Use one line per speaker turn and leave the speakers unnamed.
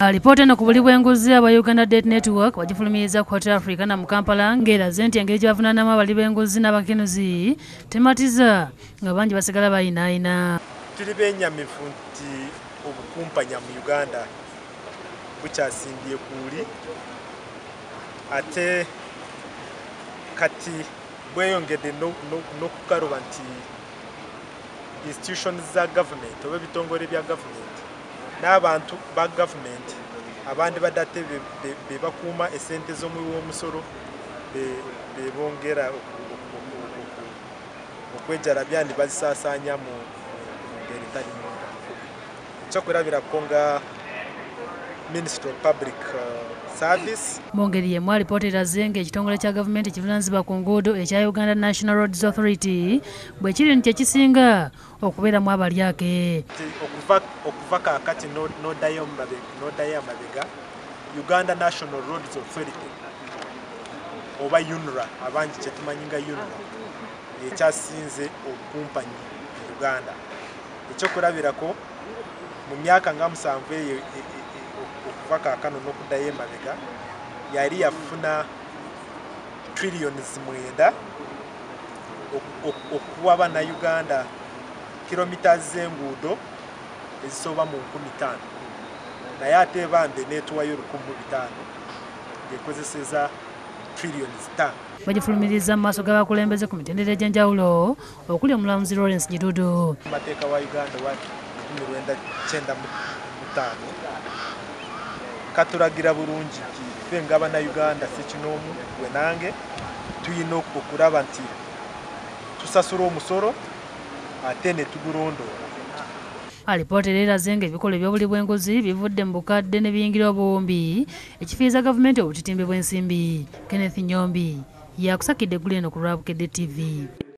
alipoota eno ku buli bw'enguzi aba uganda date network bagifulumiriza ku hotel africana mu kampala ng'eraze nti engeri gye bavunaanamu abali b'enguzi n'abakenuzi tematiza nga bangi basigala bayinaayina
tuli benyamivu nti obukumpanya mu uganda bukyasimbye kuuli ate kati bweyongedde n'okukaluba nti institutions za gavumenti oba ebitongole bya gavumenti n'abantu ba gavumenti abandi badde ate bebakuuma esente z'omuwi w'omusolo bebongera okwejarabya ndi bazisaasaanya mu ngeri tali nunga ekyokulabirako nga ministry of public service
mu ngeri yemu alipoota eraze ng'ekitongole kya gavumenti ekivunaanyizibwa ku nguudo ekya uganda national roads authority. Bwe kiri nti ekisinga okubeeramu abalyake
okuva kaakati n'oddayo amabega uganda national roads authority oba unra abangi kyetumanyi nga unra ekyasinze obukumpanyi mu uganda. Ekyokulabirako mu myaka nga musanvu eyo okuva kaakano n'okuddayo emabega yali yafuna trillions mwenda okuwa bannayuganda kilomitas z'enguudo ezisoba mu nkumi ttaano naye ate bambe neetuwayo olukumu bitaano ng'ekozeseza trillions ttaano
bagifulumiriza mu maaso g'abakulembeze ku mitendera egy'enjawulo okuli omulamuzi lawrence gidudu
amateeka wa uganda wa 1995 katulagira bulungi. Nti ffe nga bannayuganda sekinoomu gwe nange tuyina okulaba nti tusasula omusolo ate ne tugulondoola.
Alipoota era eraze nga ebikola ebyobuli bw'enguzi bivudde mu bukadde ne biyingira obuwumbi ekifiiriza gavumenti obutitimbe bw'ensimbi. Kenneth nyombi yakusakidde eggulu eno ku lwabukedde tv